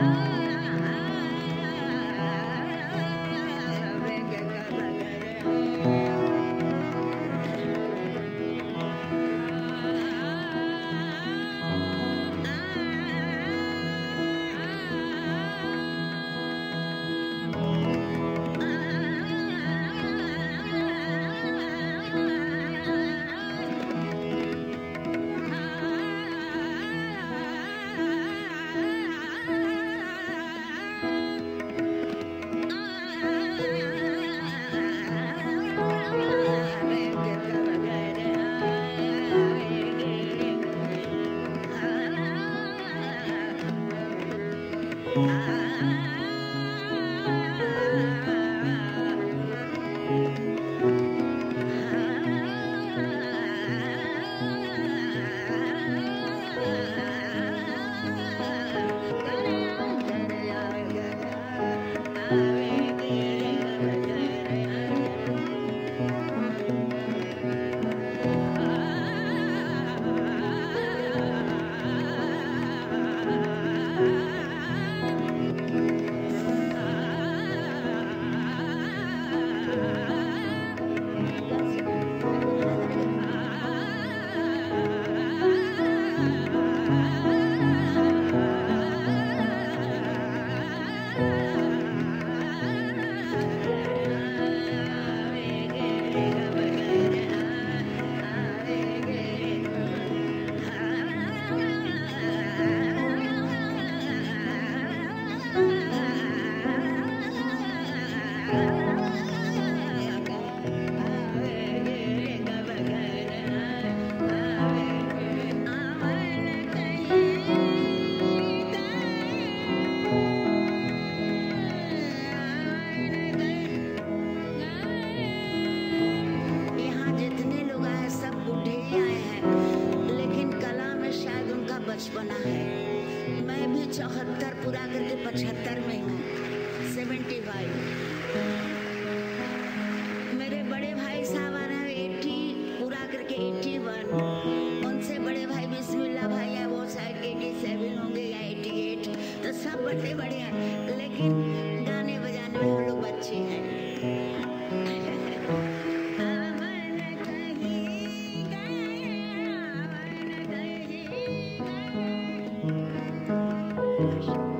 love. Ah. पूरा करके पचहत्तर में हूँ। सेवेंटी फाइव मेरे बड़े भाई साहब आ रहे हैं एट्टी पूरा करके एट्टी वन उनसे बड़े भाई बिस्मिल्ला भाई है वो शायद एटी सेवन होंगे या एटी एट तो सब बड़े बड़े हैं लेकिन गाने बजाने में हम लोग बच्चे हैं। अमन कहीं।